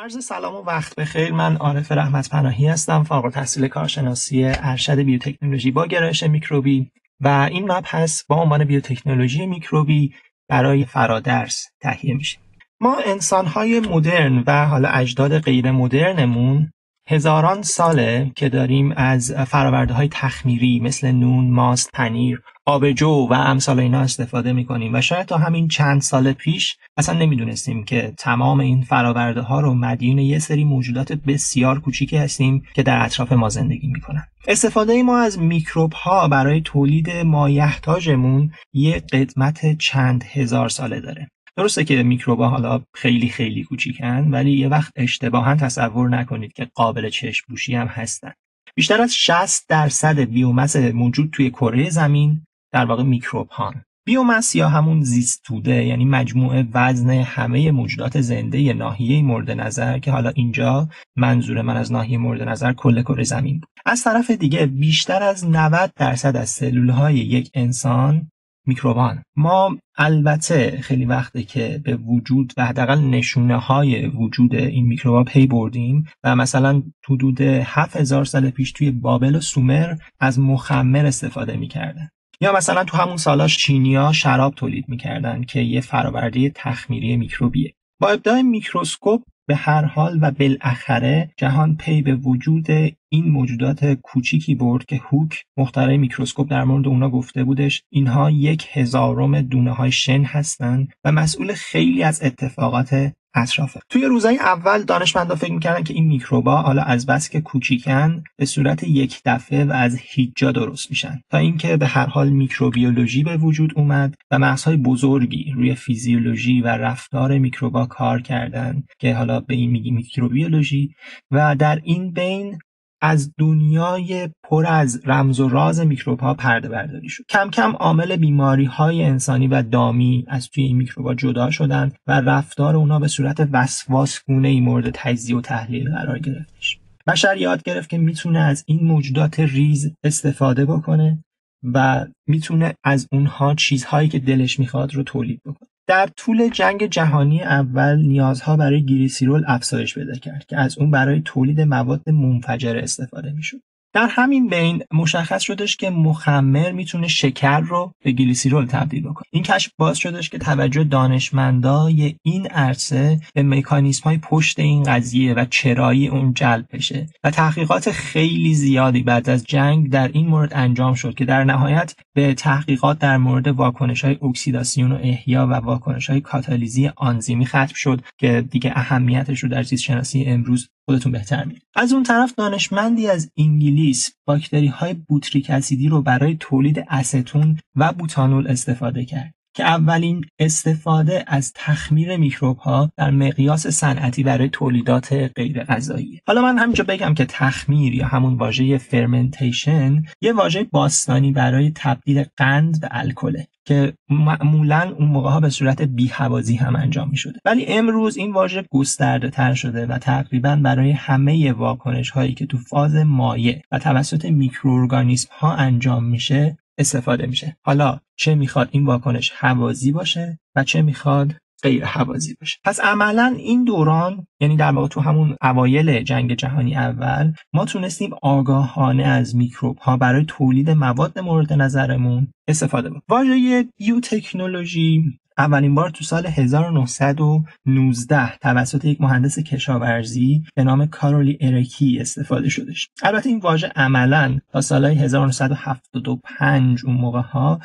عرض سلام و وقت بخیر من عارف رحمت پناهی هستم فارغ التحصیل کارشناسی ارشد بیوتکنولوژی با گرایش میکروبی و این مبحث با عنوان بیوتکنولوژی میکروبی برای فرادرس تهیه میشه. ما انسانهای مدرن و حالا اجداد غیر مدرنمون هزاران ساله که داریم از فراورده های تخمیری مثل نون، ماست، پنیر، آبجو و امثال اینا استفاده می‌کنیم و شاید تا همین چند سال پیش اصلا نمی‌دونستیم که تمام این فراورده ها رو مدیون یه سری موجودات بسیار کوچیکی هستیم که در اطراف ما زندگی می‌کنن. استفاده ما از میکروب ها برای تولید مایحتاجمون یه قدمت چند هزار ساله داره. درسته که میکروبا حالا خیلی خیلی کوچیکن ولی یه وقت اشتباها تصور نکنید که قابل چشم پوشی هم هستن. بیشتر از 60 درصد بیومس موجود توی کره زمین در واقع میکروب هان بیومس یا همون زیست توده یعنی مجموعه وزن همه موجودات زنده ناحیه مورد نظر که حالا اینجا منظور من از ناحیه مورد نظر کل کره زمین بود. از طرف دیگه بیشتر از 90 درصد از سلول های یک انسان میکروبان. ما البته خیلی وقته که به وجود و حداقل نشونه های وجود این میکروبا پی بردیم و مثلا حدود 7000 سال پیش توی بابل و سومر از مخمر استفاده می‌کردن. یا مثلا تو همون سالاش چینیا شراب تولید می‌کردن که یه فراورده تخمیری میکروبیه. با ابداع میکروسکوپ به هر حال و بالاخره جهان پی به وجود این موجودات کوچیکی برد که هوک مخترع میکروسکوپ در مورد اونا گفته بودش اینها یک هزارم دونه های شن هستند و مسئول خیلی از اتفاقات اطرافه. توی روزهای اول دانشمندا فکر می‌کردن که این میکروبا حالا از بس که کوچیکن به صورت یک دفعه و از هیچ جا درست میشن. تا اینکه به هر حال میکروبیولوژی به وجود اومد و مغزهای بزرگی روی فیزیولوژی و رفتار میکروبا کار کردن که حالا به این میگی میکروبیولوژی و در این بین از دنیای پر از رمز و راز میکروب ها پرده برداری شد. کم کم عامل بیماری های انسانی و دامی از توی این میکروب جدا شدن و رفتار اونا به صورت وسواس گونه ای مورد تجزیه و تحلیل قرار گرفتش بشر یاد گرفت که می‌تونه از این موجودات ریز استفاده بکنه و می‌تونه از اونها چیزهایی که دلش می‌خواد رو تولید بکنه. در طول جنگ جهانی اول نیازها برای گلیسیرول افزایش پیدا کرد که از اون برای تولید مواد منفجره استفاده می‌شد. در همین بین مشخص شدش که مخمر می‌تونه شکر رو به گلیسیرول تبدیل بکنه. این کشف باز شدش که توجه دانشمندای این عرصه به مکانیسم های پشت این قضیه و چرایی اون جلب بشه و تحقیقات خیلی زیادی بعد از جنگ در این مورد انجام شد که در نهایت به تحقیقات در مورد واکنش های اکسیداسیون و احیا و واکنش های کاتالیزی آنزیمی ختم شد که دیگه اهمیتش رو در زیست شناسی امروز خودتون بهتر می‌دید از اون طرف دانشمندی از انگلیس باکتری های بوتریک اسیدی رو برای تولید استون و بوتانول استفاده کرد. که اولین استفاده از تخمیر میکروب ها در مقیاس صنعتی برای تولیدات غیر غذایی حالا من همینجا بگم که تخمیر یا همون واژه فرمنتیشن یه واژه باستانی برای تبدیل قند به الکله که معمولا اون موقع ها به صورت بیهوازی هم انجام می شده ولی امروز این واژه گسترده تر شده و تقریبا برای همه واکنش هایی که تو فاز مایع و توسط میکروارگانیسم ها انجام میشه استفاده میشه. حالا چه می‌خواد این واکنش حوازی باشه و چه می‌خواد غیر حوازی باشه. پس عملا این دوران یعنی در واقع تو همون اوایل جنگ جهانی اول ما تونستیم آگاهانه از میکروب ها برای تولید مواد مورد نظرمون استفاده بکنیم واژه بیوتکنولوژی اولین بار تو سال 1919 توسط یک مهندس کشاورزی به نام کارولی ارکی استفاده شدش البته این واژه عملا تا سالهای 1975 اون موقع ها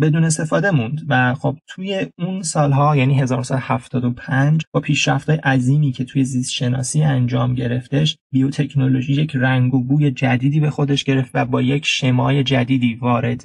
بدون استفاده موند و خب توی اون سالها یعنی 1975 با پیشرفت‌های عظیمی که توی زیست شناسی انجام گرفتش بیوتکنولوژی یک رنگ و بوی جدیدی به خودش گرفت و با یک شمای جدیدی وارد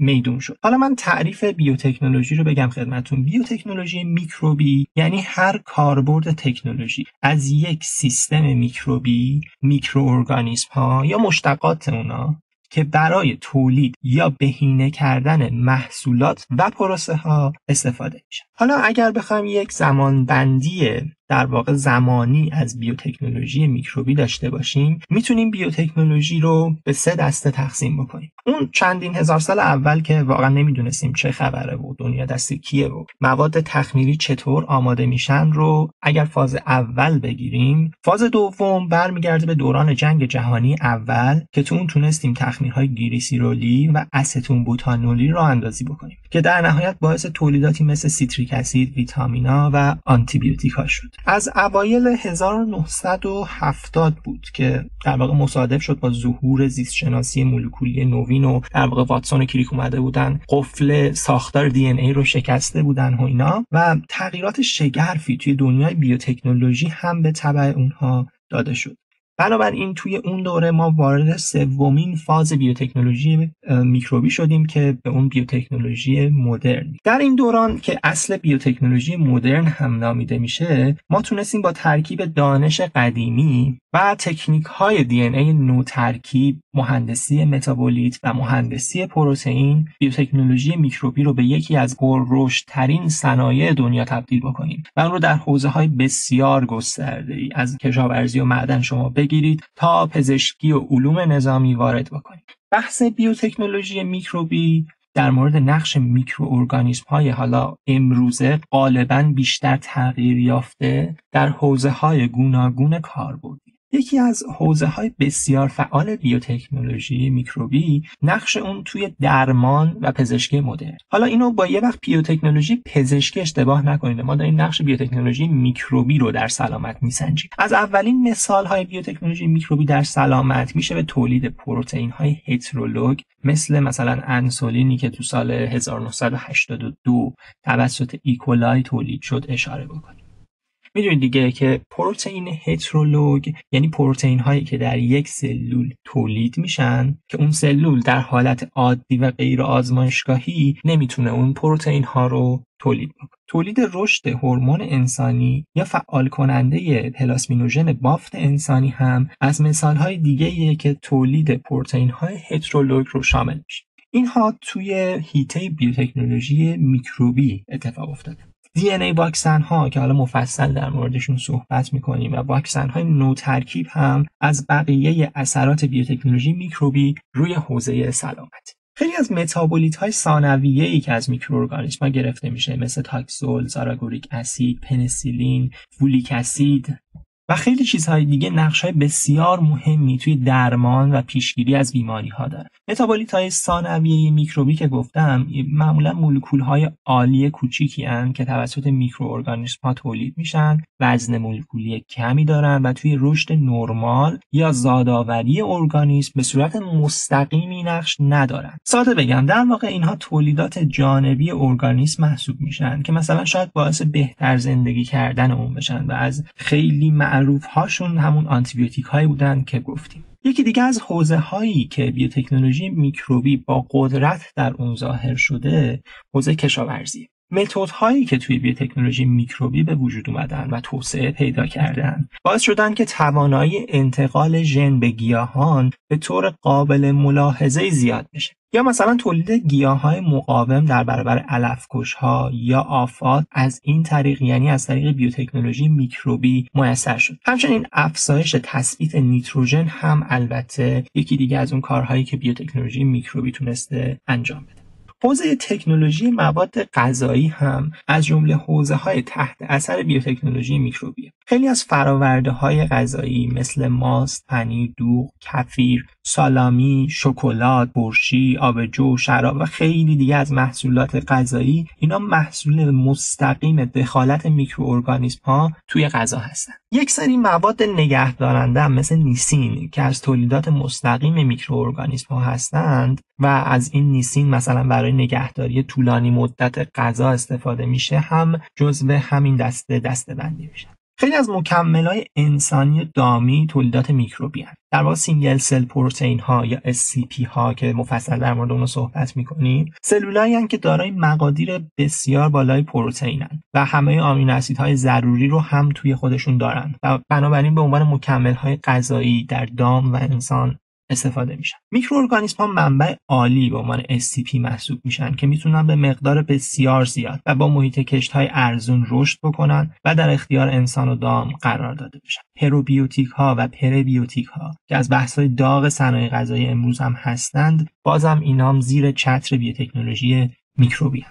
میدون شد. حالا من تعریف بیوتکنولوژی رو بگم خدمتون بیوتکنولوژی میکروبی یعنی هر کاربرد تکنولوژی. از یک سیستم میکروبی میکروارگانیسم ها یا مشتقات اونا که برای تولید یا بهینه کردن محصولات و پروسه ها استفاده میشه حالا اگر بخوایم یک زمان بندی در واقع زمانی از بیوتکنولوژی میکروبی داشته باشیم می‌تونیم بیوتکنولوژی رو به سه دسته تقسیم بکنیم. اون چندین هزار سال اول که واقعا نمی‌دونستیم چه خبره و دنیا دست کیه و مواد تخمیری چطور آماده میشن رو اگر فاز اول بگیریم فاز دوم برمیگرده به دوران جنگ جهانی اول که تو اون تونستیم تخمیرهای گلیسیرولی و استون بوتانولی رو راه اندازی بکنیم که در نهایت باعث تولیداتی مثل سیتریک اسید، ویتامینا و آنتیبیوتیکا شد. از اوایل 1970 بود که در واقع مصادف شد با ظهور زیست شناسی مولکولی نوین و در واقع واتسون و کریک اومده بودن قفل ساختار دی ای رو شکسته بودن و اینا و تغییرات شگرفی توی دنیای بیوتکنولوژی هم به تبع اونها داده شد. بنابراین توی اون دوره ما وارد سومین فاز بیوتکنولوژی میکروبی شدیم که به اون بیوتکنولوژی مدرن. در این دوران که اصل بیوتکنولوژی مدرن هم نامیده میشه ما تونستیم با ترکیب دانش قدیمی و تکنیک های دی ای نو ترکیب مهندسی متابولیت و مهندسی پروتئین بیوتکنولوژی میکروبی رو به یکی از ترین صنایع دنیا تبدیل بکنیم و اون رو در حوزه های بسیار گسترده ای از کشاورزی و معدن شما بگیرید تا پزشکی و علوم نظامی وارد بکنید بحث بیوتکنولوژی میکروبی در مورد نقش میکروارگانیسم های حالا امروزه غالبا بیشتر تغییر یافته در حوزه های گوناگون کاربردی. یکی از حوزه های بسیار فعال بیوتکنولوژی میکروبی نقش اون توی درمان و پزشکی مدرن حالا اینو با یه وقت بیوتکنولوژی پزشکی اشتباه نکنید. ما داریم نقش بیوتکنولوژی میکروبی رو در سلامت میسنجیم. از اولین مثال های بیوتکنولوژی میکروبی در سلامت میشه به تولید پروتئین های هترولوگ مثل مثلا انسولینی که تو سال 1982 توسط ایکولای تولید شد اشاره بکنیم. می‌دونید دیگه که پروتئین هترولوگ یعنی پروتئین هایی که در یک سلول تولید میشن که اون سلول در حالت عادی و غیر آزمایشگاهی نمی‌تونه اون پروتئین ها رو تولید بکنه. تولید رشد هورمون انسانی یا فعال کننده پلاسمینوژن بافت انسانی هم از مثال های دیگه که تولید پروتئین های هترولوگ رو شامل میشه. اینها توی حیطه بیوتکنولوژی میکروبی اتفاق افتاده. DNA واکسن ها که حالا مفصل در موردشون صحبت می‌کنیم و واکسن های نو ترکیب هم از بقیه اثرات بیوتکنولوژی میکروبی روی حوزه سلامت. خیلی از متابولیت های ثانویه ای که از میکروارگانیسم گرفته میشه مثل تاکسول، زاراگوزیک اسید، پنیسیلین، فولیک اسید و خیلی چیزهای دیگه نقش های بسیار مهمی توی درمان و پیشگیری از بیماری ها داره. متابولیت های ثانویه میکروبی که گفتم معمولا مولکول های عالی کوچیکی هن که توسط میکروارگانیسم ها تولید میشن وزن مولکولی کمی دارن و توی رشد نرمال یا زادآوری ارگانیسم به صورت مستقیمی نقش ندارن. ساده بگم در واقع اینها تولیدات جانبی ارگانیسم محسوب میشن که مثلا شاید باعث بهتر زندگی کردن اون بشن و از خیلی معروف هاشون همون آنتیبیوتیک هایی بودن که گفتیم. یکی دیگه از حوزه هایی که بیوتکنولوژی میکروبی با قدرت در اون ظاهر شده حوزه کشاورزی. متد هایی که توی بیوتکنولوژی میکروبی به وجود اومدن و توسعه پیدا کردن. باعث شدن که توانایی انتقال ژن به گیاهان به طور قابل ملاحظه زیاد بشه. یا مثلا تولید گیاه های مقاوم در برابر علفکش ها یا آفات از این طریق یعنی از طریق بیوتکنولوژی میکروبی میسر شد. همچنین افزایش تثبیت نیتروژن هم البته یکی دیگه از اون کارهایی که بیوتکنولوژی میکروبی تونسته انجام بده. حوزه تکنولوژی مواد غذایی هم از جمله حوزه های تحت اثر بیوتکنولوژی میکروبیه. خیلی از فراورده های غذایی مثل ماست، پنیر، دوغ، کفیر، سالامی، شکلات، برشی، آبجو، شراب و خیلی دیگه از محصولات غذایی اینا محصول مستقیم دخالت میکروارگانیسم ها توی غذا هستن. یک سری مواد نگهدارنده مثل نیسین که از تولیدات مستقیم میکروارگانیسم ها هستند و از این نیسین مثلا برای نگهداری طولانی مدت غذا استفاده میشه هم جزو همین دسته دسته بندی میشه. خیلی از های انسانی دامی تولیدات میکروبی هست. در واقع single cell protein ها یا SCP ها که مفصل در مورد اون صحبت می‌کنیم سلولایی که دارای مقادیر بسیار بالای پروتئینن و همه آمینو اسیدهای ضروری رو هم توی خودشون دارن و بنابراین به عنوان مکمل های غذایی در دام و انسان استفاده میشن. میکروارگانیسم ها منبع عالی به عنوان SCP محسوب میشن که می‌تونن به مقدار بسیار زیاد و با محیط کشت های ارزون رشد بکنن و در اختیار انسان و دام قرار داده بشن. پروبیوتیک ها و پربیوتیک ها که از بحث های داغ صنایع غذایی امروز هم هستند بازم اینام زیر چتر بیوتکنولوژی میکروبی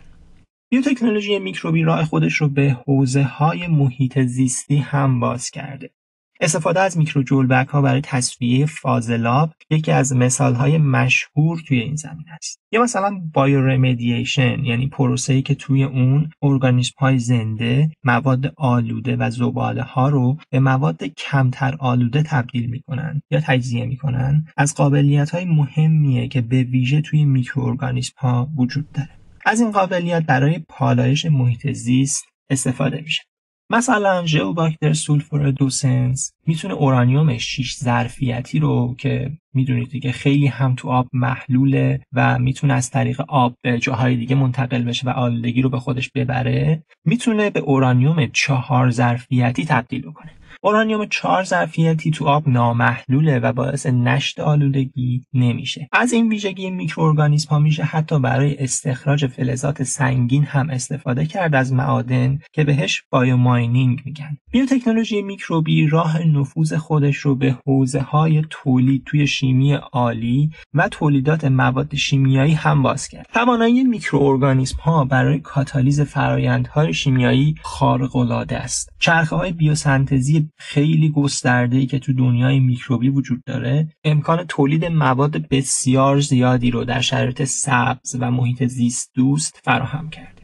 بیوتکنولوژی میکروبی راه خودش رو به حوزه های محیط زیستی هم باز کرده. استفاده از میکروجولبک ها برای تصفیه فاضلاب یکی از مثال های مشهور توی این زمین است. یا مثلا بایورمدییشن یعنی پروسه‌ای که توی اون ارگانیسم های زنده مواد آلوده و زباله ها رو به مواد کمتر آلوده تبدیل می‌کنن یا تجزیه می‌کنن از قابلیت های مهمیه که به ویژه توی میکروارگانیسم ها وجود داره. از این قابلیت برای پالایش محیط زیست استفاده میشه مثلا Geobacter sulfurreducens می‌تونه اورانیوم 6 ظرفیتی رو که می‌دونید دیگه خیلی هم تو آب محلوله و می‌تونه از طریق آب به جاهای دیگه منتقل بشه و آلودگی رو با خودش ببره می‌تونه به اورانیوم چهار ظرفیتی تبدیل کنه اورانیوم 4 ظرفیتی تو آب نامحلوله و باعث نشت آلودگی نمیشه. از این ویژگی میکروارگانیسم ها میشه حتی برای استخراج فلزات سنگین هم استفاده کرد از معادن که بهش biomining میگن. بیوتکنولوژی میکروبی راه نفوذ خودش رو به حوزه های تولید توی شیمی عالی و تولیدات مواد شیمیایی هم باز کرد. توانایی میکروارگانیسم ها برای کاتالیز فرایندهای شیمیایی خارق العاده است. چرخه های بیوسنتزی خیلی گسترده ای که تو دنیای میکروبی وجود داره امکان تولید مواد بسیار زیادی رو در شرایط سبز و محیط زیست دوست فراهم کرده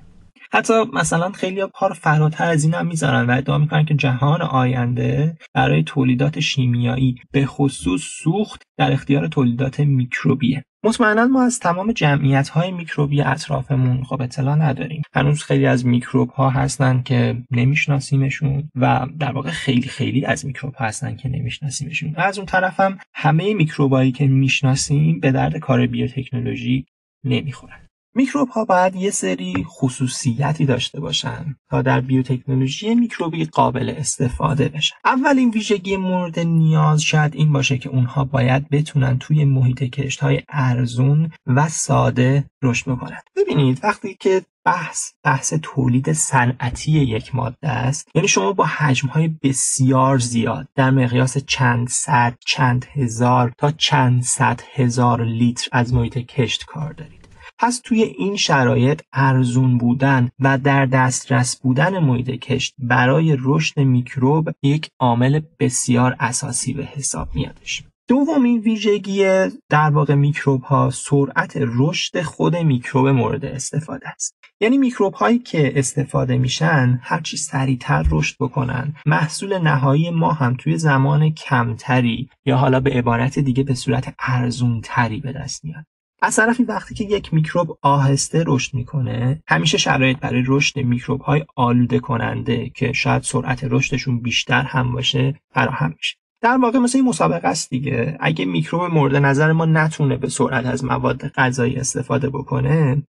حتی مثلا خیلی پار فراتر از این هم می‌ذارن و ادعا می‌کنن که جهان آینده برای تولیدات شیمیایی به خصوص سوخت در اختیار تولیدات میکروبیه. مطمئنا ما از تمام جمعیت های میکروبی اطرافمون خب اطلاع نداریم. هنوز خیلی از میکروب ها هستن که نمیشناسیمشون و در واقع خیلی خیلی از میکروب ها هستن که نمیشناسیمشون. و از اون طرفم همه میکروبایی که می‌شناسیم به درد کار بیوتکنولوژی نمی‌خورن. میکروب ها باید یه سری خصوصیتی داشته باشن تا در بیوتکنولوژی میکروبی قابل استفاده بشن. اولین ویژگی مورد نیاز شاید این باشه که اونها باید بتونن توی محیط کشت های ارزون و ساده رشد بکنن. ببینید وقتی که بحث بحث تولید صنعتی یک ماده است یعنی شما با حجم های بسیار زیاد در مقیاس چند صد چند هزار تا چند صد هزار لیتر از محیط کشت کار دارید. پس توی این شرایط ارزون بودن و در دسترس بودن محیط کشت برای رشد میکروب یک عامل بسیار اساسی به حساب میادش. دومین ویژگی در واقع میکروب ها سرعت رشد خود میکروب مورد استفاده است. یعنی میکروب هایی که استفاده میشن هرچی سریعتر رشد بکنن محصول نهایی ما هم توی زمان کمتری یا حالا به عبارت دیگه به صورت ارزون تری به دست میاد. از طرفی وقتی که یک میکروب آهسته رشد می‌کنه همیشه شرایط برای رشد میکروب های آلوده کننده که شاید سرعت رشدشون بیشتر هم باشه فراهم میشه. در واقع مثل این مسابقه است دیگه. اگه میکروب مورد نظر ما نتونه به سرعت از مواد غذایی استفاده بکنه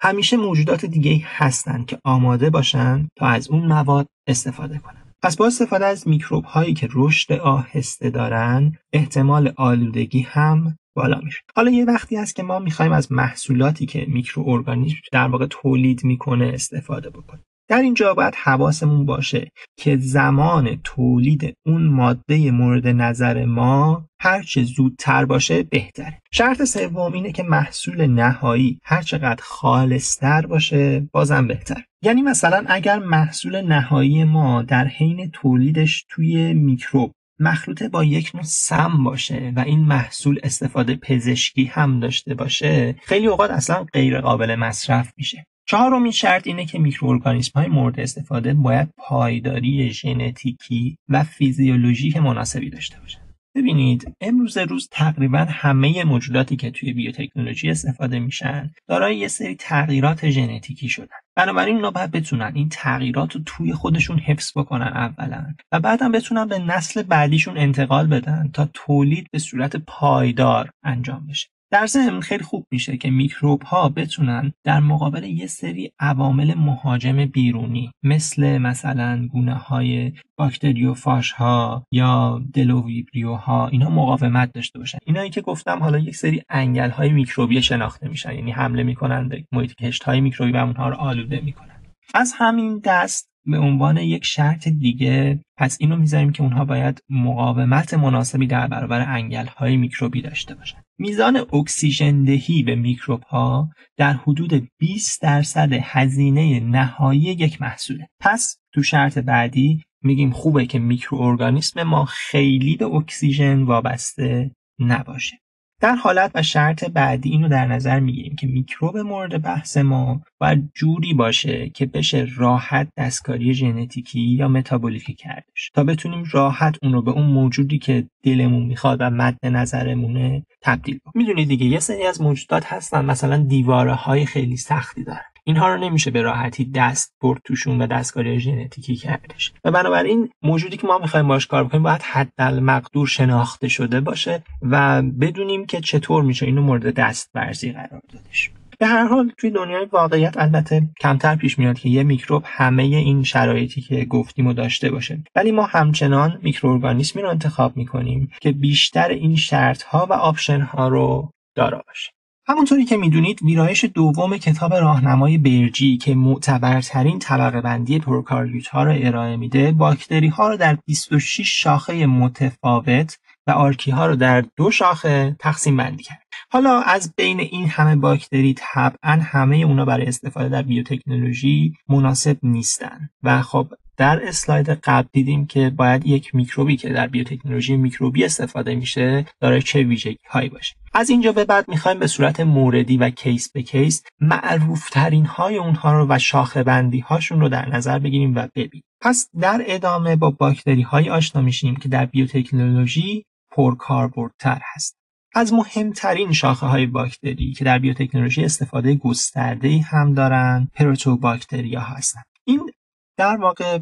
همیشه موجودات دیگه هستن که آماده باشن تا از اون مواد استفاده کنن. پس با استفاده از میکروب هایی که رشد آهسته دارن احتمال آلودگی هم بالا میره حالا یه وقتی هست که ما می‌خوایم از محصولاتی که میکروارگانیسم در واقع تولید می‌کنه استفاده بکنیم. در اینجا باید حواسمون باشه که زمان تولید اون ماده مورد نظر ما هرچه زودتر باشه بهتره. شرط سوم اینه که محصول نهایی هرچقدر خالصتر باشه بازم بهتر. یعنی مثلا اگر محصول نهایی ما در حین تولیدش توی میکروب مخلوطه با یک نوع سم باشه و این محصول استفاده پزشکی هم داشته باشه خیلی اوقات اصلا غیر قابل مصرف میشه. چهارمین شرط اینه که میکروارگانیسم های مورد استفاده باید پایداری ژنتیکی و فیزیولوژیک مناسبی داشته باشه. ببینید امروز روز تقریبا همه موجوداتی که توی بیوتکنولوژی استفاده میشن دارای یه سری تغییرات ژنتیکی شدن. بنابراین اونا باید بتونن این تغییرات رو توی خودشون حفظ بکنن اولا و بعدم بتونن به نسل بعدیشون انتقال بدن تا تولید به صورت پایدار انجام بشه. در ضمن خیلی خوب میشه که میکروب ها بتونن در مقابل یه سری عوامل مهاجم بیرونی مثل مثلا گونه های باکتریوفاژ ها یا دلوویبریو ها اینا مقاومت داشته باشن. اینایی که گفتم حالا یک سری انگل های میکروبی شناخته میشن یعنی حمله می‌کنن به محیط کشت های میکروبی و اونها رو آلوده می‌کنن. از همین دست به عنوان یک شرط دیگه پس اینو می‌ذاریم که اونها باید مقاومت مناسبی در برابر انگل های میکروبی داشته باشن. میزان اکسیژن دهی به میکروب ها در حدود 20 درصد هزینه نهایی یک محصوله. پس تو شرط بعدی میگیم خوبه که میکروارگانیسم ما خیلی به اکسیژن وابسته نباشه. در حالت و شرط بعدی اینو در نظر می‌گیریم که میکروب مورد بحث ما باید جوری باشه که بشه راحت دستکاری ژنتیکی یا متابولیکی کردش. تا بتونیم راحت اون رو به اون موجودی که دلمون می‌خواد و مد نظرمونه تبدیل کنیم. می‌دونید دیگه یه سری از موجودات هستن مثلا دیواره های خیلی سختی دارن. اینها رو نمیشه به راحتی دست برد توشون و دستکاری ژنتیکی کردش. و بنابراین موجودی که ما می‌خوایم باش کار بکنیم باید حتی‌المقدور شناخته شده باشه و بدونیم که چطور میشه اینو مورد دست ورزی قرار دادش. به هر حال توی دنیای واقعیت البته کمتر پیش میاد که یه میکروب همه این شرایطی که گفتیم و داشته باشه. ولی ما همچنان میکروارگانیسمی رو انتخاب می‌کنیم که بیشتر این شرط ها و option ها رو دارا باشه. همونطوری که می‌دونید ویرایش دوم کتاب راهنمای برگی که معتبرترین طبقه بندی پروکاریوت ها را ارائه میده باکتری ها رو در 26 شاخه متفاوت و آرکی ها رو در دو شاخه تقسیم بندی کرد. حالا از بین این همه باکتری طبعا همه اونا برای استفاده در بیوتکنولوژی مناسب نیستن. و خب در اسلاید قبل دیدیم که باید یک میکروبی که در بیوتکنولوژی میکروبی استفاده میشه داره چه ویژگی هایی باشه. از اینجا به بعد می‌خوایم به صورت موردی و case به case معروف ترین های اونها رو و شاخه بندی هاشون رو در نظر بگیریم و ببینیم. پس در ادامه با باکتری های آشنا میشیم که در بیوتکنولوژی پرکاربردتر هست. از مهمترین شاخه های باکتری که در بیوتکنولوژی استفاده گسترده هم دارن پروتوباکتریا هستند این در واقع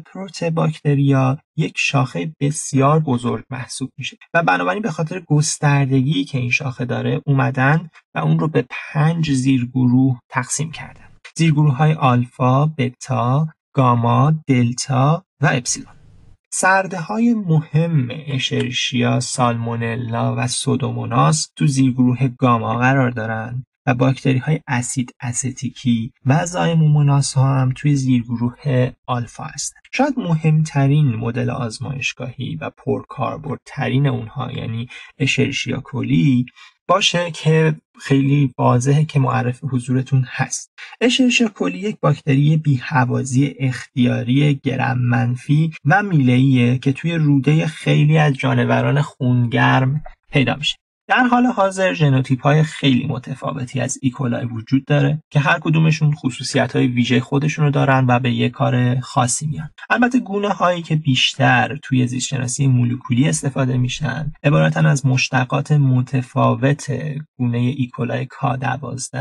باکتریا یک شاخه بسیار بزرگ محسوب میشه و بنابراین به خاطر گستردگی که این شاخه داره اومدن و اون رو به پنج زیرگروه تقسیم کردن. زیرگروه های آلفا، بتا، گاما، دلتا و اپسیلون. سرده های مهم اشرشیا، سالمونلا و سودوموناس تو زیرگروه گاما قرار دارند و باکتری های اسید استیکی و زایموموناس ها هم توی زیرگروه آلفا هستند. شاید مهمترین مدل آزمایشگاهی و پرکاربردترین اونها یعنی اشرشیا کلی باشه که خیلی واضحه که معرف حضورتون هست اشرشیا کلی یک باکتری بیهوازی اختیاری گرم منفی و میلهیه که توی روده خیلی از جانوران خونگرم پیدا میشه در حال حاضر ژنوتیپ های خیلی متفاوتی از ایکولای وجود داره که هر کدومشون خصوصیت های ویژه خودشون دارن و به یه کار خاصی میان. البته گونه هایی که بیشتر توی زیست شناسی مولکولی استفاده میشن عبارتن از مشتقات متفاوت گونه ایکولای K12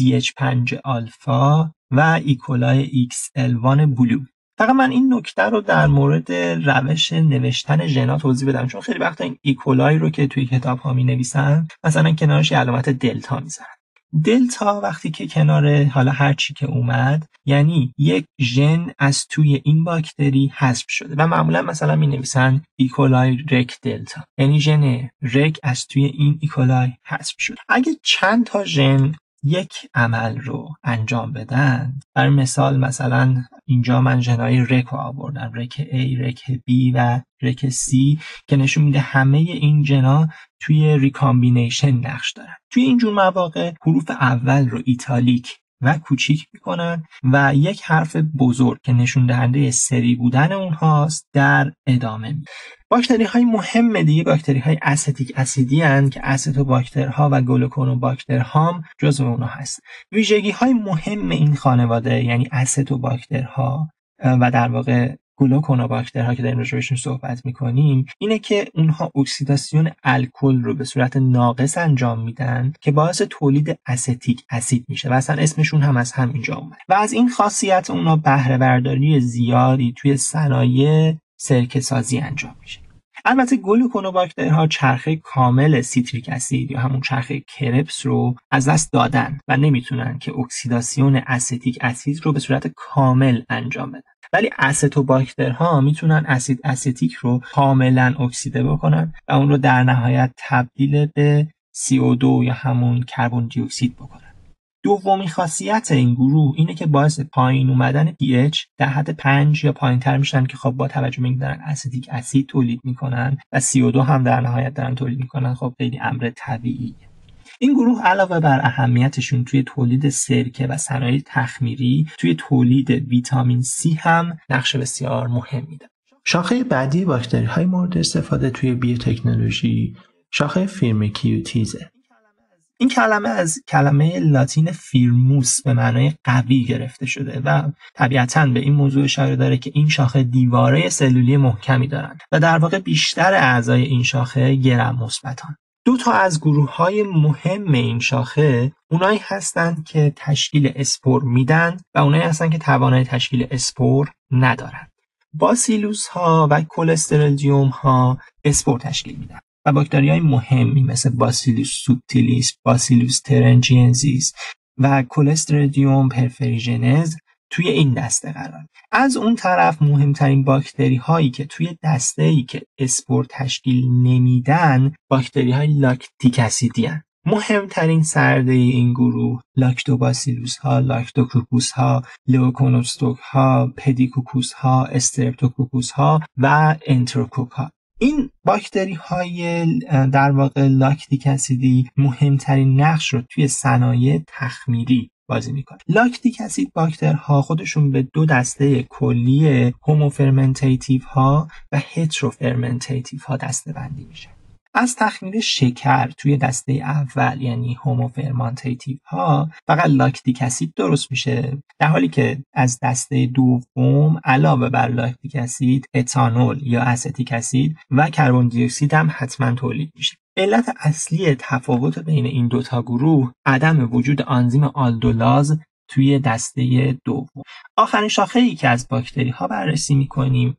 DH5 آلفا و ایکولای XL1 Blue. فقط من این نکته رو در مورد روش نوشتن ژنا توضیح بدم چون خیلی وقتا این ایکولای رو که توی کتاب ها می نویسن مثلا کنارش یه علامت دلتا می‌زنن دلتا وقتی که کنار حالا هر چی که اومد یعنی یک ژن از توی این باکتری حذف شده و معمولا مثلا می نویسن ایکولای rec دلتا. یعنی ژن rec از توی این ایکولای حذف شده. اگه چند تا ژن یک عمل رو انجام بدن. بر مثال مثلا اینجا من ژنای rec رو آوردم. rec A، rec B و rec C که نشون میده همه این ژنا توی recombination نقش دارن. توی اینجور مواقع حروف اول رو ایتالیک و کوچیک می‌کنن و یک حرف بزرگ که نشون دهنده سری بودن اونهاست در ادامه می باکتری های مهم دیگه باکتری های استیک اسیدی هن که ها و باکتر هم جزو اونها هست. ویژگی های مهم این خانواده یعنی ها و در واقع گلوکونوباکترها که داریم راجبشون صحبت می‌کنیم اینه که اونها اکسیداسیون الکل رو به صورت ناقص انجام میدن که باعث تولید استیک اسید میشه و اصلا اسمشون هم از همینجا اومد. و از این خاصیت اونها بهره برداری زیادی توی صنایع سرکه سازی انجام میشه. البته گلوکونوباکترها چرخه کامل سیتریک اسید یا همون چرخه کربس رو از دست دادن و نمی‌تونن که اکسیداسیون استیک اسید رو به صورت کامل انجام بدن. ولی استوباکترها می‌تونن اسید استیک رو کاملا اکسیده بکنن و اون رو در نهایت تبدیل به CO2 یا همون کربن دی اکسید بکنن. دومین خاصیت این گروه اینه که باعث پایین اومدن pH در حد 5 یا پایین تر میشن که خب با توجه به دارن استیک اسید تولید می‌کنن و CO2 هم در نهایت دارن تولید می‌کنن خب خیلی امر طبیعی این گروه علاوه بر اهمیتشون توی تولید سرکه و صنایع تخمیری توی تولید ویتامین C هم نقش بسیار مهمی دارن شاخه بعدی باکتری های مورد استفاده توی بیوتکنولوژی شاخه فیرمکیوتیزه این کلمه از کلمه لاتین فیرموس به معنای قوی گرفته شده و طبیعتا به این موضوع اشاره داره که این شاخه دیواره سلولی محکمی دارند و در واقع بیشتر اعضای این شاخه گرم مثبتان. دو تا از گروه های مهم این شاخه اونایی هستند که تشکیل اسپور میدن و اونایی هستند که توانایی تشکیل اسپور ندارند باسیلوس ها و کلستریدیوم ها اسپور تشکیل میدن و باکتری های مهمی مثل باسیلوس سوبتیلیس، باسیلوس تورنجینزیس و کلستریدیوم پرفرینجنز توی این دسته قرار. از اون طرف مهمترین باکتری هایی که توی دسته ای که اسپور تشکیل نمیدن باکتری های لاکتیک اسیدی مهمترین سرده این گروه لاکتوباسیلوس ها، لاکتوکوکوس ها، لوکونوستوک ها، پدیوکوکوس ها، استرپتوکوکوس ها و انتروکوک ها این باکتری های در واقع لاکتیک اسیدی مهمترین نقش رو توی صنایع تخمیری بازی می‌کنه. لاکتیک اسید باکترها خودشون به دو دسته کلی homofermentative ها و heterofermentative ها دسته بندی میشه. از تخمیر شکر توی دسته اول یعنی هوموفرمانتیتیو ها فقط لاکتیک اسید درست میشه. در حالی که از دسته دوم علاوه بر لاکتیک اسید اتانول یا استیک اسید و کربن دی هم حتما تولید میشه. علت اصلی تفاوت بین این دوتا گروه عدم وجود آنزیم آلدولاز توی دسته دوم. آخرین شاخه ای که از باکتری ها بررسی می‌کنیم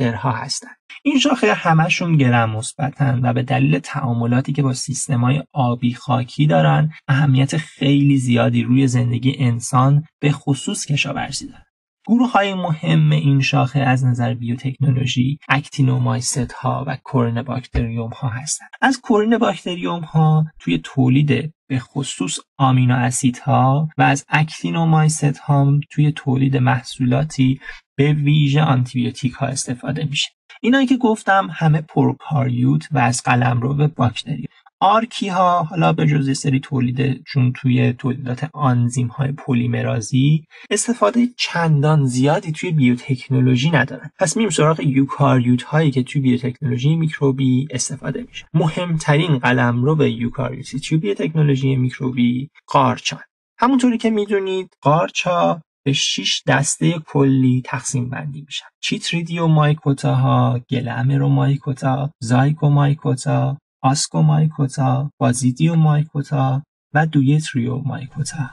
ها هستند این شاخه همشون گرم مثبتن و به دلیل تعاملاتی که با های آبی خاکی دارن اهمیت خیلی زیادی روی زندگی انسان به خصوص کشاورزی دارن. گروه های مهم این شاخه از نظر بیوتکنولوژی اکتینومایسیت ها و کورینه باکتریوم ها هستند. از کورینه باکتریوم ها توی تولید به خصوص آمینو ها و از اکتینومایسیت ها توی تولید محصولاتی به ویژه آنتیبیوتیک ها استفاده میشه. اینایی که گفتم همه پروکاریوت و از قلمرو باکتری آرکی ها حالا به جز سری چون توی تولیدات آنزیم های پلیمرازی استفاده چندان زیادی توی بیوتکنولوژی ندارن. پس میریم سراغ یوکاریوت هایی که توی بیوتکنولوژی میکروبی استفاده میشه. مهمترین قلمرو یوکاریوتی توی بیوتکنولوژی میکروبی قارچان. همونطوری که می‌دونید قارچا به 6 دسته کلی تقسیم بندی میشن. چیتریدیو مایکوتا ها گلمرو مایکوتا زایگومایکوتا آسکومایکوتا، بازیدیومایکوتا و دوتریومایکوتا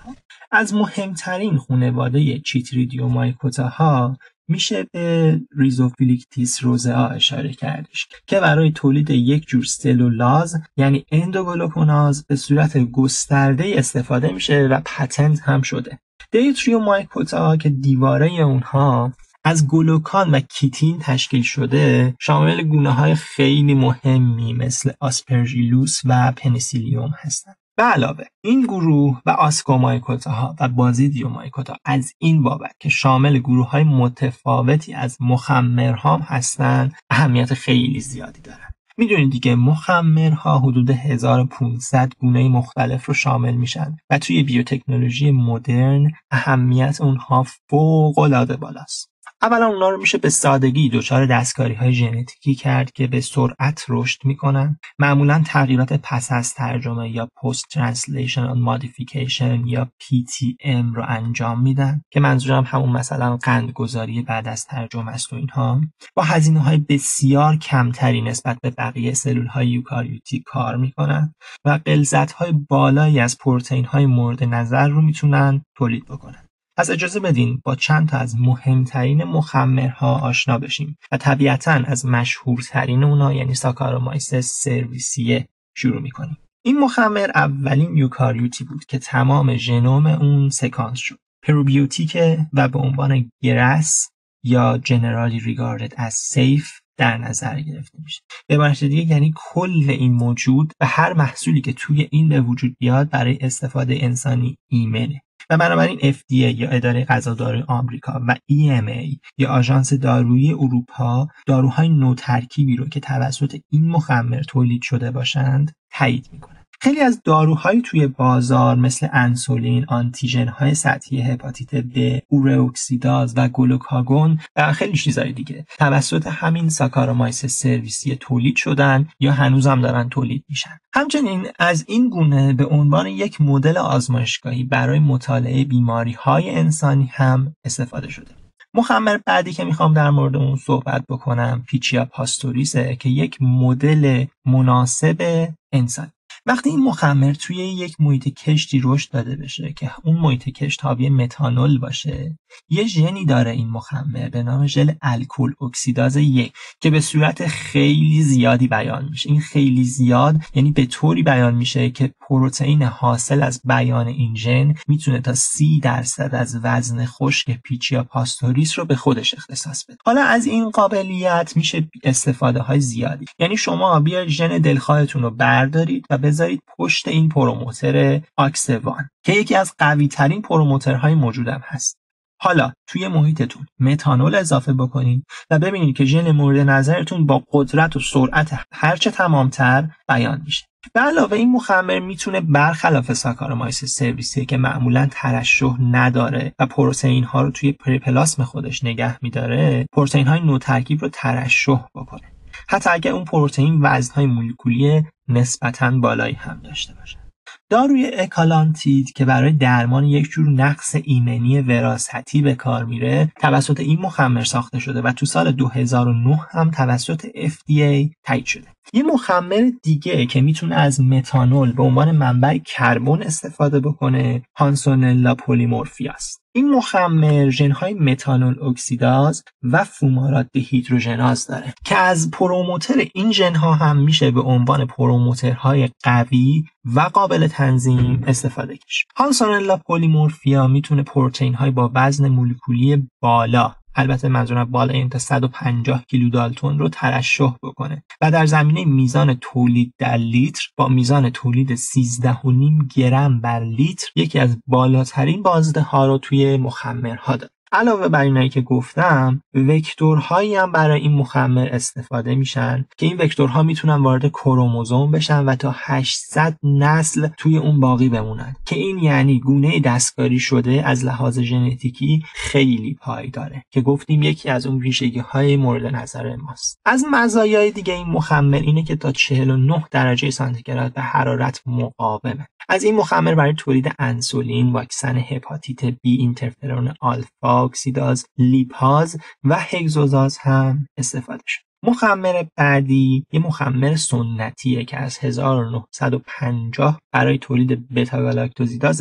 از مهمترین خانواده چیتریدیومایکوتا ها میشه به ریزوفیلیکتیس روزا اشاره کردش که برای تولید یک جور سلولاز یعنی اندوگلوکاناز به صورت گسترده استفاده میشه و patent هم شده. دوتریومایکوتا که دیواره اونها از گلوکان و کیتین تشکیل شده شامل گونه های خیلی مهمی مثل آسپرژیلوس و پنیسیلیوم هستند. به علاوه این گروه و آسکومایکوتا ها و بازیدیومایکوتا از این بابت که شامل گروه های متفاوتی از مخمرها هستند اهمیت خیلی زیادی دارند. می‌دونید دیگه مخمرها حدود 1500 گونه مختلف رو شامل میشن و توی بیوتکنولوژی مدرن اهمیت اونها فوق العاده بالاست. اولا اونا رو میشه به سادگی دچار دستکاری های ژنتیکی کرد که به سرعت رشد می‌کنن. معمولا تغییرات پس از ترجمه یا post translation modification یا PTM رو انجام میدن که منظورم همون مثلا قندگذاری بعد از ترجمه است و اینها. با هزینه های بسیار کمتری نسبت به بقیه سلول های یوکاریوتی کار می‌کنن و غلظت های بالایی از پروتئین های مورد نظر رو می‌تونن تولید بکنن. از اجازه بدین با چند تا از مهمترین مخمرها آشنا بشیم و طبیعتا از مشهورترین اونا یعنی ساکارومایسس سرویسیه شروع می‌کنیم. این مخمر اولین یوکاریوتی بود که تمام ژنوم اون sequence شد. پروبیوتیک و به عنوان GRAS یا generally regarded as safe در نظر گرفته میشه. به عبارت دیگه یعنی کل این موجود و هر محصولی که توی این به وجود بیاد برای استفاده انسانی ایمنه. و بنابراین FDA یا اداره غذا و داروی آمریکا و EMA یا آژانس دارویی اروپا داروهای نوترکیبی رو که توسط این مخمر تولید شده باشند تایید می‌کنه خیلی از داروهایی توی بازار مثل انسولین، آنتیژن های سطحی هپاتیت B، اوروکسیداز و گلوکاگون و خیلی چیزهای دیگه توسط همین ساکارومایس سرویسی تولید شدن یا هنوزم دارن تولید میشن. همچنین از این گونه به عنوان یک مدل آزمایشگاهی برای مطالعه بیماری های انسانی هم استفاده شده. مخمر بعدی که می‌خوام در مورد اون صحبت بکنم پیچیا پاستوریسه که یک مدل مناسب انسانی وقتی این مخمر توی یک محیط کشتی رشد داده بشه که اون محیط کشت حاوی متانول باشه یه ژنی داره این مخمر به نام ژن الکل اکسیداز یک که به صورت خیلی زیادی بیان میشه. این خیلی زیاد یعنی به طوری بیان میشه که پروتئین حاصل از بیان این ژن می‌تونه تا سی درصد از وزن خشک پیچیا پاستوریس رو به خودش اختصاص بده. حالا از این قابلیت میشه استفاده های زیادی. یعنی شما بیا ژن دلخواهتون رو بردارید و بذارید پشت این پروموتر AOX1 که یکی از قوی ترین پروموترهای موجودم هست. حالا توی محیطتون متانول اضافه بکنید و ببینید که ژن مورد نظرتون با قدرت و سرعت هرچه تمامتر بیان میشه. به علاوه این مخمر می‌تونه برخلاف ساکارومایس سرویسی که معمولا ترشح نداره و پروتئین ها رو توی پری‌پلاسم خودش نگه میداره پروتئین های نوترکیب رو ترشح بکنه. حتی اگر اون پروتئین وزنهای مولکولی نسبتا بالایی هم داشته باشه. داروی اکالانتید که برای درمان یک جور نقص ایمنی وراثتی به کار میره توسط این مخمر ساخته شده و تو سال 2009 هم توسط FDA تایید شده. یه مخمر دیگه که می‌تونه از متانول به عنوان منبع کربن استفاده بکنه هانسونلا پولیمورفیاست این مخمر ژنهای متانول اکسیداز و فومارات هیدروژناز داره که از پروموتر این ژنها هم میشه به عنوان پروموترهای قوی و قابل تنظیم استفاده کش. هانسونلا پولیمورفیا می‌تونه پروتئین های با وزن مولکولی بالا البته منظورم بالا این تا 150 کیلو دالتون رو ترشح بکنه. و در زمینه میزان تولید در لیتر با میزان تولید 13.5 گرم بر لیتر یکی از بالاترین بازده ها رو توی مخمرها داره. علاوه بر اینایی که گفتم وکتورهایی هم برای این مخمر استفاده میشن که این وکتورها می‌تونن وارد کروموزوم بشن و تا 800 نسل توی اون باقی بمونن. که این یعنی گونه دستکاری شده از لحاظ ژنتیکی خیلی پایداره که گفتیم یکی از اون ویژگی های مورد نظر ماست. از مزایای دیگه این مخمر اینه که تا 49 درجه سانتیگراد به حرارت مقاومه. از این مخمر برای تولید انسولین، واکسن هپاتیت بی، اینترفرون آلفا، اکسیداز، لیپاز و هگزوزاز هم استفاده شد. مخمر بعدی یه مخمر صنعتیه که از 1950 برای تولید بتا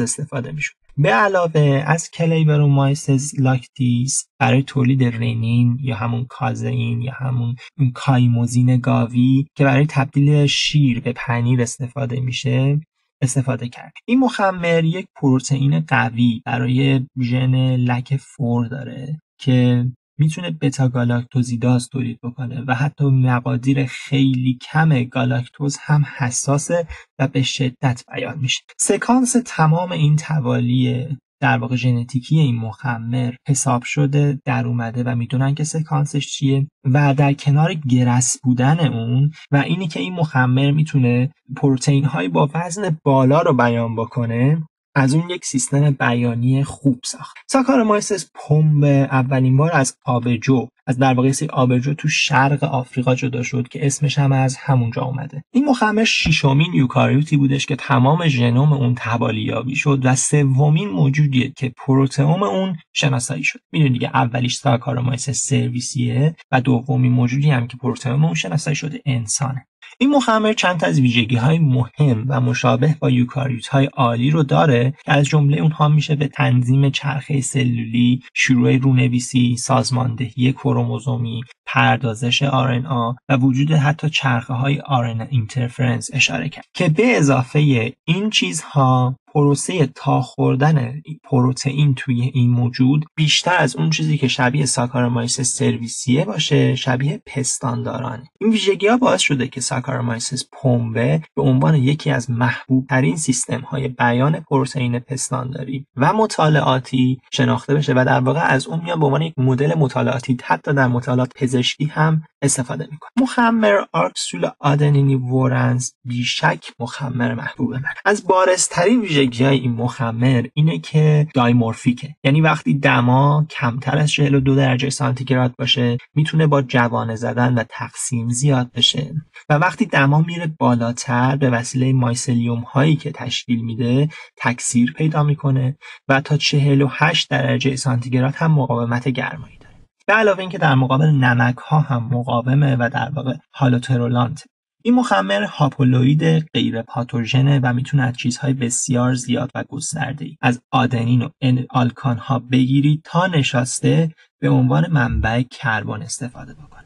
استفاده می‌شد. به علاوه از کلویورومایسز لاکتیس برای تولید رنین یا همون کازئین یا همون کایموزین گاوی که برای تبدیل شیر به پنیر استفاده میشه استفاده کرد. این مخمر یک پروتئین قوی برای ژن لک فور داره که می‌تونه بتا گالاکتوزیداز تولید بکنه و حتی مقادیر خیلی کم گالاکتوز هم حساسه و به شدت بیان میشه. سکانس تمام این توالی در واقع ژنتیکی این مخمر حساب شده در اومده و می‌دونن که سکانسش چیه و در کنار گرس بودن اون و اینی که این مخمر می‌تونه پروتئین های با وزن بالا رو بیان بکنه از اون یک سیستم بیانی خوب ساخت. ساکارومایسس پمب اولین بار از آبجو از در واقع آبجو تو شرق آفریقا جدا شد که اسمش هم از همونجا اومده. این مخمر ششمین یوکاریوتی بودش که تمام ژنوم اون توالی‌یابی شد و سومین موجودیه که پروتئوم اون شناسایی شد. می‌دونید دیگه اولیش ساکارومایسس سرویسیه و دومین موجودی هم که پروتئوم اون شناسایی شده انسانه. این مخمر چند تا از ویژگی های مهم و مشابه با یوکاریوت های عالی رو داره که از جمله اونها میشه به تنظیم چرخه سلولی، شروع رونویسی، سازماندهی کروموزومی، پردازش RNA و وجود حتی چرخه های RNA interference اشاره کرد. که به اضافه این چیزها پروسه تا خوردن پروتئین توی این موجود بیشتر از اون چیزی که شبیه ساکارومایسیس سرویسیه باشه شبیه پستانداران. این ویژگی ها باعث شده که ساکارومایسیس پومبه به عنوان یکی از محبوب ترین سیستم های بیان پروتئین پستانداری و مطالعاتی شناخته بشه و در واقع از اون میان به عنوان یک مدل مطالعاتی حتی در مطالعات پزشکی هم استفاده می‌کنه. مخمر آرکسول آدنینی ورنز بیشک مخمر محبوب من از بارزترین ویژگی های این مخمر اینه که دایمورفیکه. یعنی وقتی دما کمتر از 42 درجه سانتیگراد باشه می‌تونه با جوانه زدن و تقسیم زیاد بشه. و وقتی دما میره بالاتر به وسیله مایسلیوم هایی که تشکیل میده تکثیر پیدا می‌کنه و تا 48 درجه سانتیگراد هم مقاومت گرمایی داره. به علاوه اینکه در مقابل نمک ها هم مقاومه و در واقع هالوترولانت این مخمر هاپولوید غیر پاتوژنه و می‌تونه از چیزهای بسیار زیاد و گسترده ای از آدنین و آلکان ها بگیرید تا نشاسته به عنوان منبع کربن استفاده بکنه.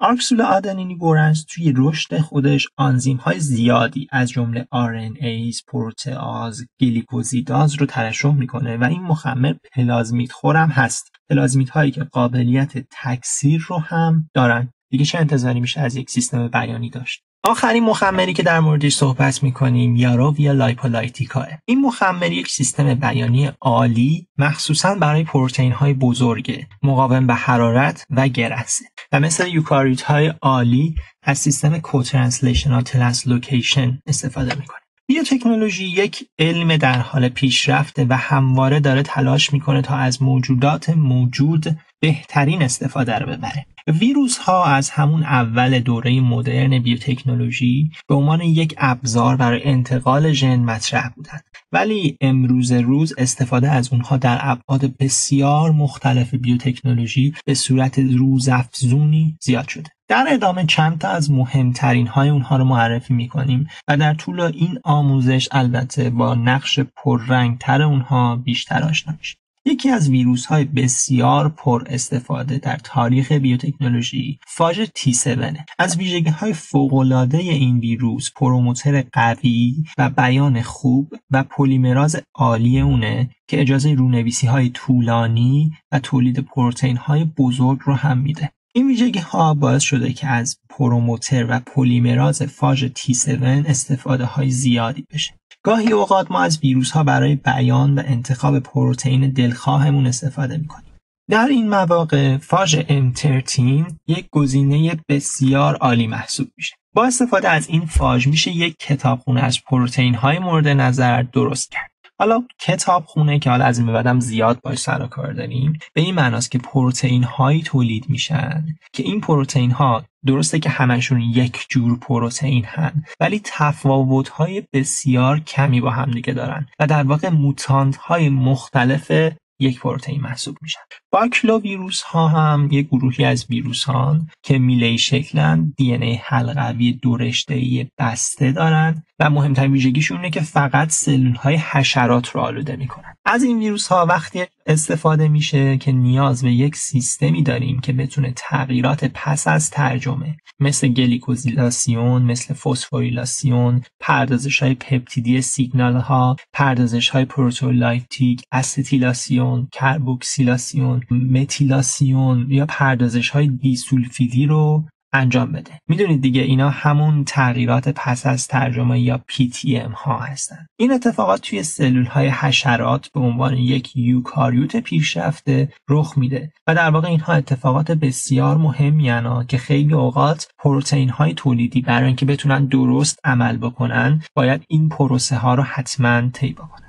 آرکسول آدنینی بورنز توی رشد خودش آنزیم های زیادی از جمله RNAs، پروتئاز، گلیکوزیداز رو ترشح می‌کنه و این مخمر پلازمیت خورم هست. پلازمیت هایی که قابلیت تکثیر رو هم دارن دیگه چه انتظاری میشه از یک سیستم بیانی داشت؟ آخرین مخمری که در موردش صحبت می‌کنیم Yarrowia lipolytica این مخمر یک سیستم بیانی عالی مخصوصا برای پروتئین های بزرگه مقاوم به حرارت و گرسه و مثل یوکاریوت های عالی از سیستم co-translational translocation استفاده می‌کنه بیوتکنولوژی یک علم در حال پیشرفته و همواره داره تلاش می‌کنه تا از موجودات موجود بهترین استفاده رو ببره. ویروس ها از همون اول دوره مدرن بیوتکنولوژی به عنوان یک ابزار برای انتقال ژن مطرح بودند ولی امروز روز استفاده از اونها در ابعاد بسیار مختلف بیوتکنولوژی به صورت روزافزونی زیاد شده. در ادامه چند تا از مهمترین های اونها رو معرفی می‌کنیم و در طول این آموزش البته با نقش پررنگتر اونها بیشتر آشنا میشیم. یکی از ویروس های بسیار پر استفاده در تاریخ بیوتکنولوژی فاژ تی 7 از ویژگی های فوقالعاده این ویروس پروموتر قوی و بیان خوب و پلیمراز عالی اونه که اجازه رونویسی های طولانی و تولید پروتئین های بزرگ رو هم میده این ویژگی ها باعث شده که از پروموتر و پلیمراز فاژ T7 استفاده های زیادی بشه. گاهی اوقات ما از ویروس ها برای بیان و انتخاب پروتئین دلخواهمون استفاده می‌کنیم. در این مواقع فاژ M13 یک گزینه بسیار عالی محسوب میشه. با استفاده از این فاژ میشه یک کتابخونه از پروتئین های مورد نظر درست کرد. حالا کتاب خونه که حالا از این بعدم زیاد باش سر کار داریم به این معناست که پروتئین هایی تولید میشن که این پروتئین ها درسته که همشون یک جور پروتئین هن ولی تفاوت های بسیار کمی با هم دیگه دارن و در واقع mutant های مختلف یک پروتئین محسوب میشن. baculovirus ها هم یک گروهی از ویروس ها که میله شکلن دی ان ای حلقوی دو ای بسته دارند و مهمترین ویژگیشون اینه که فقط سلول های حشرات رو آلوده می‌کنن. از این ویروس ها وقتی استفاده میشه که نیاز به یک سیستمی داریم که بتونه تغییرات پس از ترجمه مثل گلیکوزیلاسیون مثل فسفوریلاسیون پردازش های پپتیدی سیگنال ها پردازش های proteolytic استیلاسیون کربوکسیلاسیون متیلاسیون یا پردازش های دیسولفیدی رو انجام بده. می‌دونید دیگه اینا همون تغییرات پس از ترجمه یا PTM ها هستن. این اتفاقات توی سلول های حشرات به عنوان یک یوکاریوت پیشرفته رخ میده و در واقع اینها اتفاقات بسیار مهمی که خیلی اوقات پروتئین های تولیدی برای اینکه بتونن درست عمل بکنن باید این پروسه ها رو حتما طی بکنن.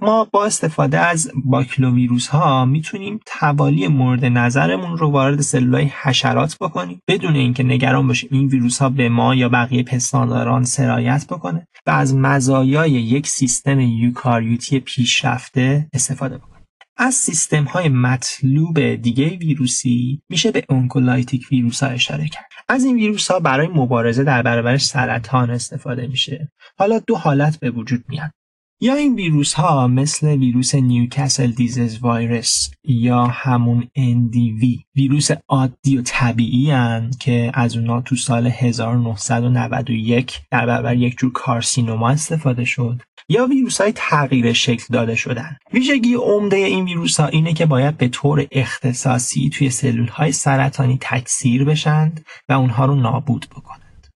ما با استفاده از باکلوویروس ها می‌تونیم توالی مورد نظرمون رو وارد سلولای حشرات بکنیم بدون اینکه نگران باشیم این ویروس ها به ما یا بقیه پستانداران سرایت بکنه و از مزایای یک سیستم یوکاریوتی پیشرفته استفاده بکنیم. از سیستم های مطلوب دیگه ویروسی میشه به اونکولایتیک ویروس ها اشاره کرد. از این ویروس ها برای مبارزه در برابر سرطان استفاده میشه. حالا دو حالت به وجود میاد. یا این ویروس ها مثل ویروس نیوکاسل دیزز وایرس یا همون NDV ویروس عادی و طبیعی هن که از اونا تو سال 1991 در برابر یک جور کارسینوما استفاده شد یا ویروس های تغییر شکل داده شدن. ویژگی عمده این ویروس ها اینه که باید به طور اختصاصی توی سلول های سرطانی تکثیر بشند و اونها رو نابود بکنند.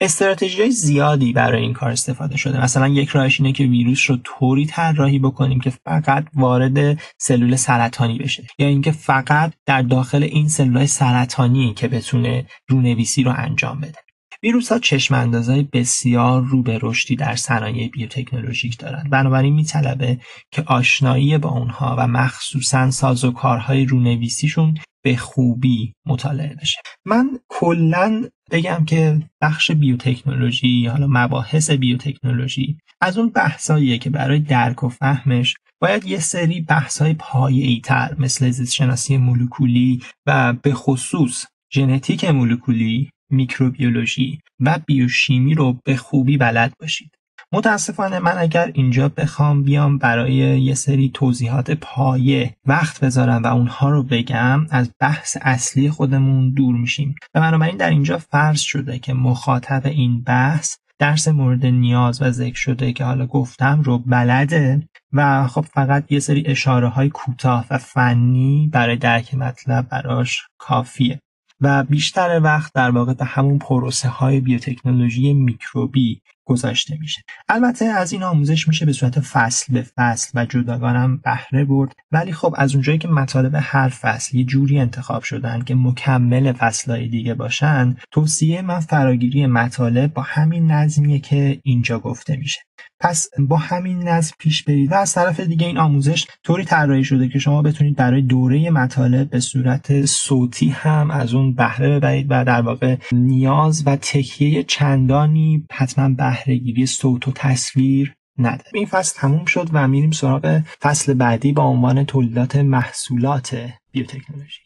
استراتژی زیادی برای این کار استفاده شده. مثلا یک راهش اینه که ویروس رو طوری طراحی بکنیم که فقط وارد سلول سرطانی بشه. یا اینکه فقط در داخل این سلول سرطانی که بتونه رونویسی رو انجام بده. ویروس ها چشم اندازهای بسیار رو به رشدی در صنایع بیوتکنولوژیک دارند. بنابراین میطلبه که آشنایی با اونها و مخصوصا سازوکارهای رونویسیشون به خوبی مطالعه بشه. من کلا بگم که بخش بیوتکنولوژی حالا مباحث بیوتکنولوژی از اون بحثاییه که برای درک و فهمش باید یه سری بحثای پایه‌ای تر مثل زیست شناسی مولکولی و به خصوص ژنتیک مولکولی میکروبیولوژی و بیوشیمی رو به خوبی بلد باشید. متاسفانه من اگر اینجا بخوام بیام برای یه سری توضیحات پایه وقت بذارم و اونها رو بگم از بحث اصلی خودمون دور میشیم. و بنابراین در اینجا فرض شده که مخاطب این بحث درس مورد نیاز و ذکر شده که حالا گفتم رو بلده و خب فقط یه سری اشاره های کوتاه و فنی برای درک مطلب براش کافیه. و بیشتر وقت در واقع به همون پروسه های بیوتکنولوژی میکروبی گذاشته میشه. البته از این آموزش میشه به صورت فصل به فصل و جداگانم بهره برد. ولی خب از اونجایی که مطالب هر فصل یه جوری انتخاب شدن که مکمل فصلهای دیگه باشن توصیه من فراگیری مطالب با همین نظمیه که اینجا گفته میشه. پس با همین نظم پیش برید و از طرف دیگه این آموزش طوری طراحی شده که شما بتونید برای دوره مطالب به صورت صوتی هم از اون بهره ببرید و در واقع نیاز و تکیه چندانی حتما بهرهگیری صوت و تصویر نداره. این فصل تموم شد و میریم سراغ فصل بعدی با عنوان تولیدات محصولات بیوتکنولوژی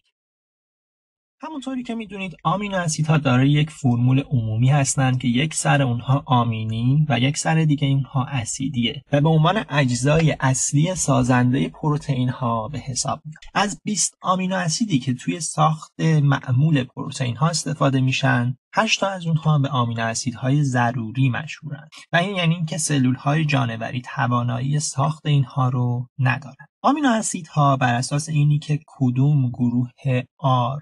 همونطوری که می‌دونید آمینو اسیدها دارای یک فرمول عمومی هستند که یک سر اونها آمینی و یک سر دیگه اینها اسیدیه و به عنوان اجزای اصلی سازنده پروتئین ها به حساب میاد از 20 آمینو اسیدی که توی ساخت معمول پروتئین ها استفاده میشن 8 تا از اونها به آمینو اسیدهای ضروری مشهورند و این یعنی اینکه سلول های جانوری توانایی ساخت اینها رو ندارند. آمینو اسیدها بر اساس اینی که کدوم گروه R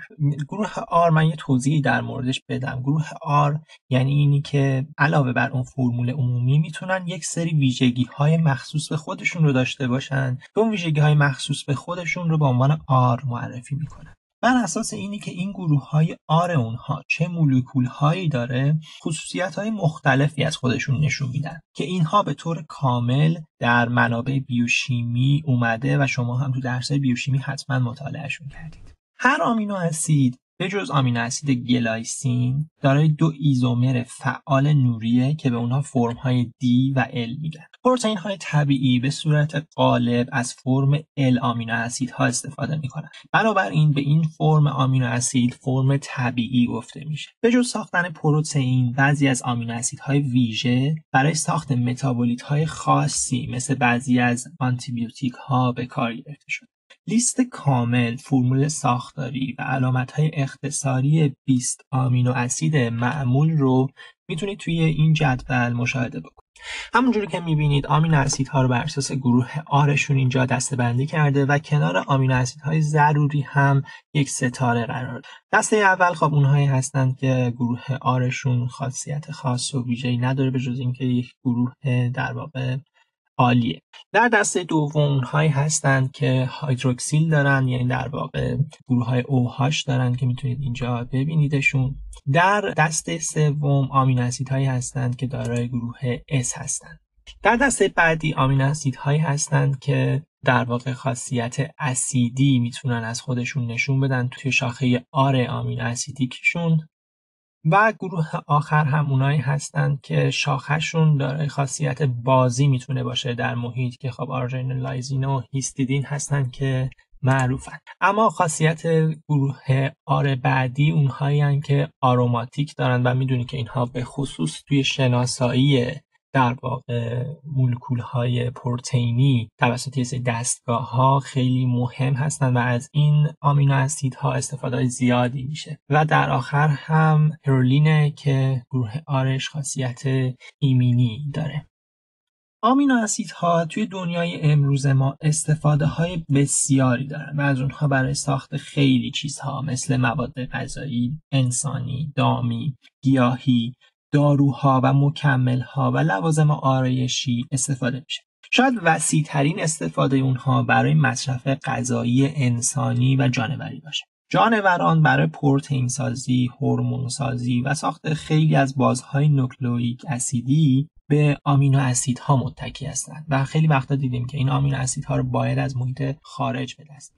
گروه R من یه توضیحی در موردش بدم. گروه R یعنی اینی که علاوه بر اون فرمول عمومی می‌تونن یک سری ویژگی های مخصوص به خودشون رو داشته باشن. اون ویژگی های مخصوص به خودشون رو به عنوان R معرفی می‌کنن. بر اساس اینی که این گروه های R اونها چه مولکول هایی داره خصوصیت های مختلفی از خودشون نشون میدن که اینها به طور کامل در منابع بیوشیمی اومده و شما هم تو درس بیوشیمی حتما مطالعه‌شون کردید. هر آمینو اسید به جز آمینو اسید glycine دارای دو ایزومر فعال نوریه که به اونها فرم های D و L میگن پروتئین های طبیعی به صورت غالب از فرم L آمینو اسیدها استفاده می‌کنن. بنابراین به این فرم آمینو اسید فرم طبیعی گفته میشه. به جز ساختن پروتئین بعضی از آمینو اسیدهای ویژه برای ساخت متابولیت های خاصی مثل بعضی از آنتیبیوتیک ها به کار گرفته شده. لیست کامل، فرمول ساختاری و علامتهای اختصاری 20 آمینو اسید معمول رو می‌تونید توی این جدول مشاهده بکنید. همونجوری که می‌بینید آمینو اسیدها رو بر اساس گروه آرشون اینجا دسته بندی کرده و کنار آمینو اسیدهای ضروری هم یک ستاره قرار. دسته اول خب اونهایی هستند که گروه آرشون خاصیت خاص و ویژه‌ای نداره به جز اینکه یک گروه در واقع عالیه. در دسته دوم هایی هستند که هایدروکسیل دارن یعنی در واقع گروه های OH دارن که می‌تونید اینجا ببینیدشون. در دسته سوم آمینو هایی هستند که دارای گروه S هستند. در دسته بعدی آمینو هایی هستند که در واقع خاصیت اسیدی می‌تونن از خودشون نشون بدن توی شاخه آر آمینو اسیدیکشون. و گروه آخر هم اونایی هستند که شاخشون داره خاصیت بازی می‌تونه باشه در محیط که خب آرژین لایزین و هیستیدین هستن که معروفن. اما خاصیت گروه آر بعدی اونهایی که آروماتیک دارن و می‌دونی که اینها به خصوص توی شناسایی در واقع مولکول های پروتئینی توسط یه دستگاه ها خیلی مهم هستند و از این آمینو اسیدها استفاده زیادی میشه. و در آخر هم هرولینه که گروه آرش خاصیت ایمینی داره. آمینو اسیدها توی دنیای امروز ما استفاده های بسیاری دارن و از اونها برای ساخت خیلی چیزها مثل مواد غذایی، انسانی، دامی، گیاهی، داروها و مکملها و لوازم آرایشی استفاده میشه. شاید وسیع ترین استفاده اونها برای مصرف غذایی انسانی و جانوری باشه. جانوران برای پروتئین سازی، هورمون سازی و ساخت خیلی از بازهای نوکلئیک اسیدی به آمینو اسیدها متکی هستند و خیلی وقتا دیدیم که این آمینو اسیدها رو باید از محیط خارج به دست